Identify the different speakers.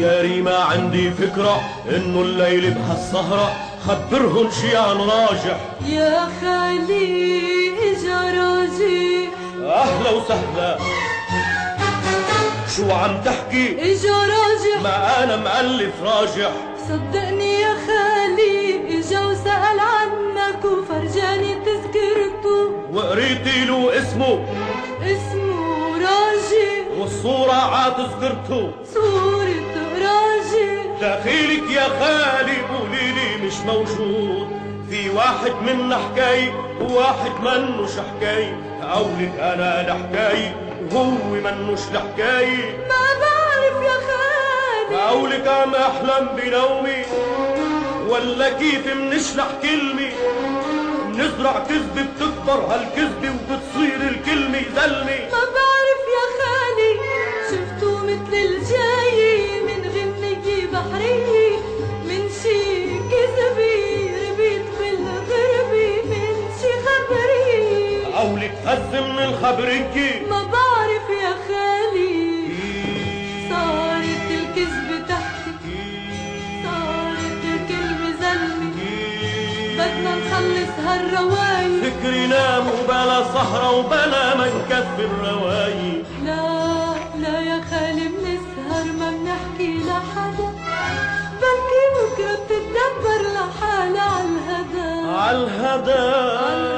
Speaker 1: يا ريما عندي فكرة إنه الليل بهالسهرة خبرهن شي عن راجح
Speaker 2: يا خالي إجا راجح
Speaker 1: أهلا وسهلا. شو عم تحكي؟
Speaker 2: إجا راجح
Speaker 1: ما أنا مألف راجح
Speaker 2: صدقني يا خالي إجا وسأل عنك وفرجاني تذكرته.
Speaker 1: وقريتي له اسمه.
Speaker 2: اسمه راجح
Speaker 1: والصورة عاتذكرته
Speaker 2: صورة راجح
Speaker 1: دخيلك يا خالي قولي لي مش موجود. في واحد منا حكاي وواحد منوش حكاي. قولك أنا لحكاي وهو منوش لحكاي
Speaker 2: ما بعرف يا خالي.
Speaker 1: قولك عم أحلم بنومي. ولا كيف منشلح كلمة نزرع كذبة بتكبر هالكذبة وبتصير الكلمة زلمة.
Speaker 2: ما بعرف يا خالي شفته مثل الجاي؟
Speaker 1: قولك هز من الخبرية
Speaker 2: ما بعرف يا خالي. صارت الكذبة تحكي صارت الكلمة زلمة بدنا نخلص هالرواية
Speaker 1: فكري نام وبلا سهرة وبلا ما نكفي الروايق
Speaker 2: لا لا يا خالي بنسهر ما بنحكي لحدا بلكي بكرة بتتدبر لحالها عالهدى
Speaker 1: عالهدى